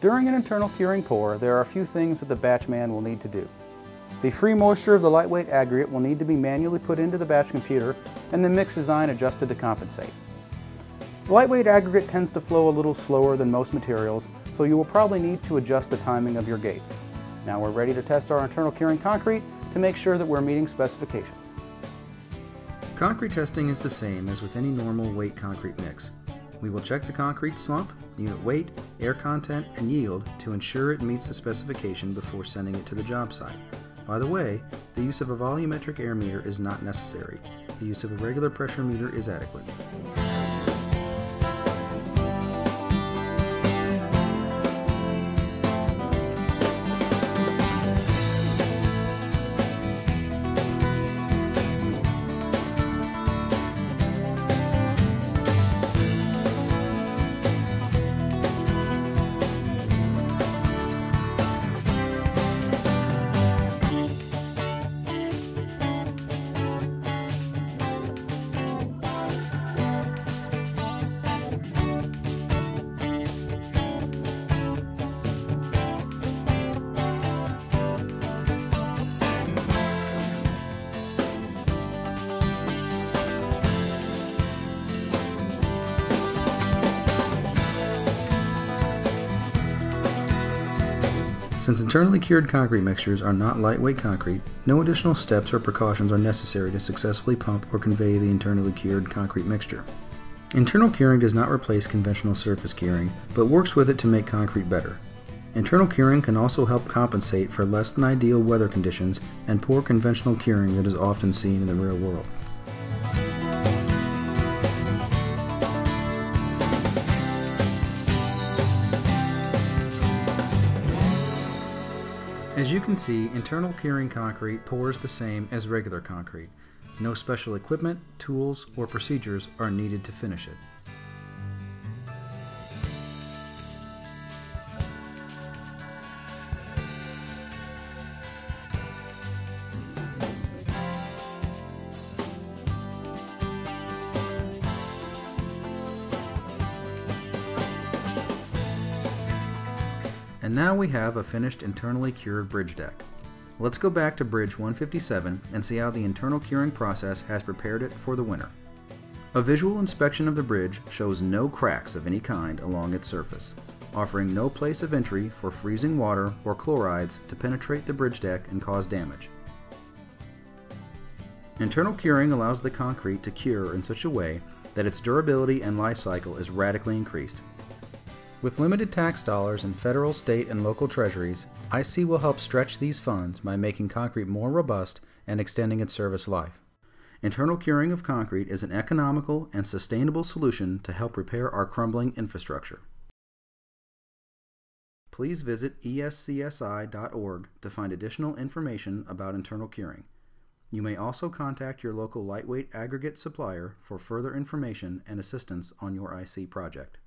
During an internal curing pour, there are a few things that the batch man will need to do. The free moisture of the lightweight aggregate will need to be manually put into the batch computer and the mix design adjusted to compensate. Lightweight aggregate tends to flow a little slower than most materials, so you will probably need to adjust the timing of your gates. Now we're ready to test our internal curing concrete to make sure that we're meeting specifications. Concrete testing is the same as with any normal weight concrete mix. We will check the concrete slump, unit weight, air content, and yield to ensure it meets the specification before sending it to the job site. By the way, the use of a volumetric air meter is not necessary. The use of a regular pressure meter is adequate. Since internally cured concrete mixtures are not lightweight concrete, no additional steps or precautions are necessary to successfully pump or convey the internally cured concrete mixture. Internal curing does not replace conventional surface curing, but works with it to make concrete better. Internal curing can also help compensate for less than ideal weather conditions and poor conventional curing that is often seen in the real world. You can see, internal curing concrete pours the same as regular concrete. No special equipment, tools, or procedures are needed to finish it. And now we have a finished internally cured bridge deck. Let's go back to bridge 157 and see how the internal curing process has prepared it for the winter. A visual inspection of the bridge shows no cracks of any kind along its surface, offering no place of entry for freezing water or chlorides to penetrate the bridge deck and cause damage. Internal curing allows the concrete to cure in such a way that its durability and life cycle is radically increased, with limited tax dollars in federal, state, and local treasuries, IC will help stretch these funds by making concrete more robust and extending its service life. Internal curing of concrete is an economical and sustainable solution to help repair our crumbling infrastructure. Please visit escsi.org to find additional information about internal curing. You may also contact your local lightweight aggregate supplier for further information and assistance on your IC project.